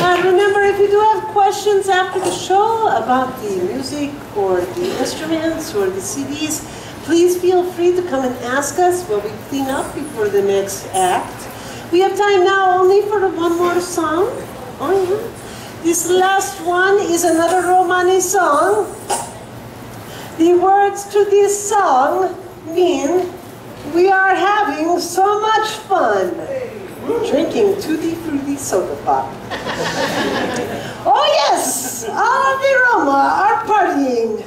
And remember, if you do have questions after the show about the music or the instruments or the CDs, please feel free to come and ask us while we clean up before the next act. We have time now only for one more song. Oh, yeah. This last one is another Romani song. The words to this song mean we are having so much fun drinking Tutti Frutti soda pop. oh yes, our Viroma are partying.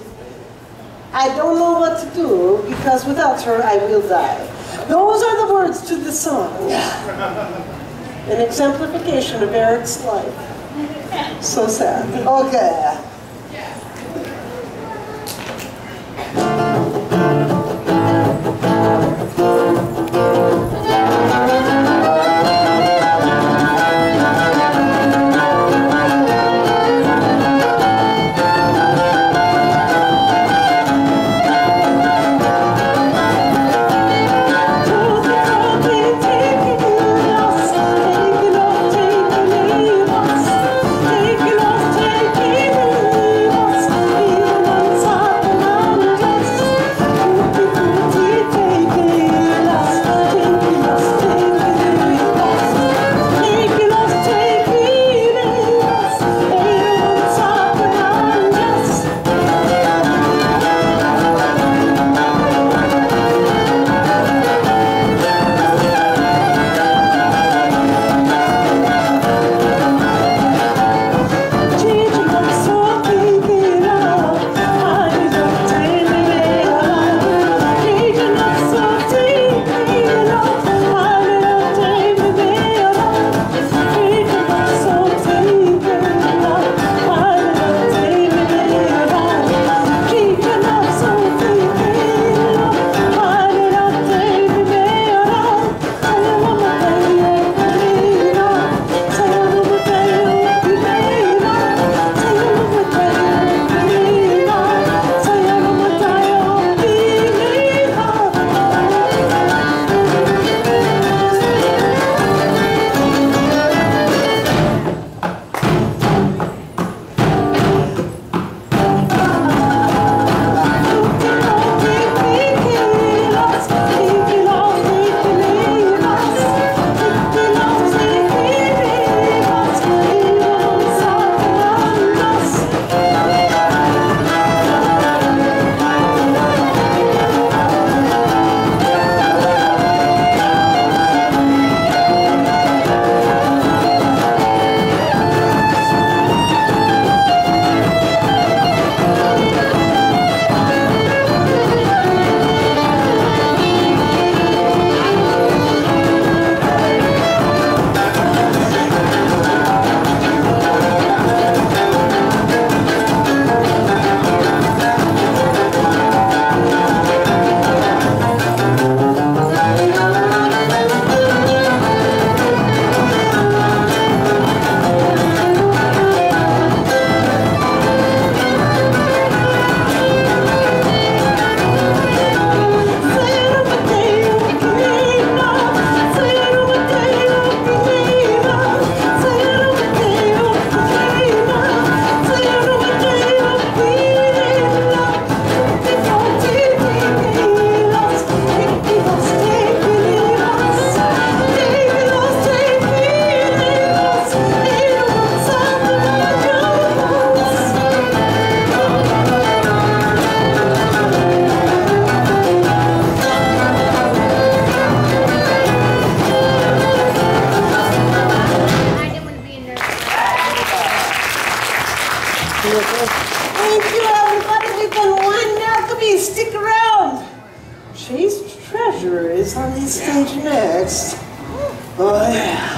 I don't know what to do because without her I will die. Those are the words to the song. An exemplification of Eric's life. So sad. Okay. On the stage next. Oh, yeah.